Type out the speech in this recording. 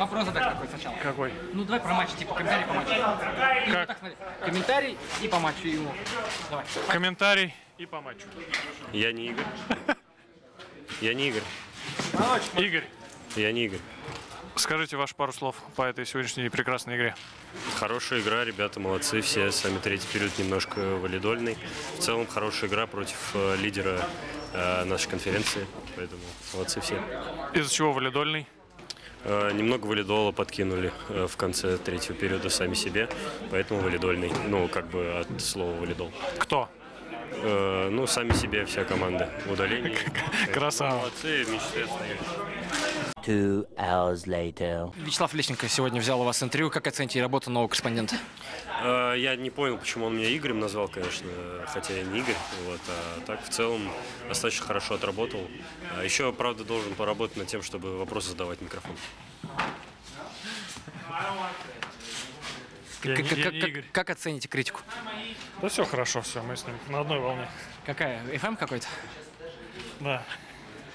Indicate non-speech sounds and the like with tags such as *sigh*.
Вопрос задать какой сначала. Какой? Ну давай про матч, типа комментарий по матчу. Ну, Как? так, смотри. Комментарий и по матчу ему. Давай. Комментарий и по матчу. Я не Игорь. *laughs* Я не Игорь. Игорь, Я не Игорь. скажите ваши пару слов по этой сегодняшней прекрасной игре. Хорошая игра, ребята молодцы, все сами третий период немножко валидольный. В целом хорошая игра против э, лидера э, нашей конференции, поэтому молодцы все. Из-за чего валидольный? Э, немного валидола подкинули э, в конце третьего периода сами себе, поэтому валидольный. Ну, как бы от слова валидол. Кто? Э, ну, сами себе вся команда. Удаление. *laughs* Красава. Молодцы, мечты. Two hours later. Вячеслав Лещенко сегодня взял у вас интервью. Как оцените работу нового корреспондента? Э, Я не понял, почему он меня Игорем назвал, конечно, хотя я не Игорь. Вот, а так в целом достаточно хорошо отработал. А Еще, правда, должен поработать над тем, чтобы вопросы задавать в микрофон. Я Как- как- как-. Как оцените критику? Да все хорошо, все, мы с ним на одной волне. Какая? FM какой-то? Да.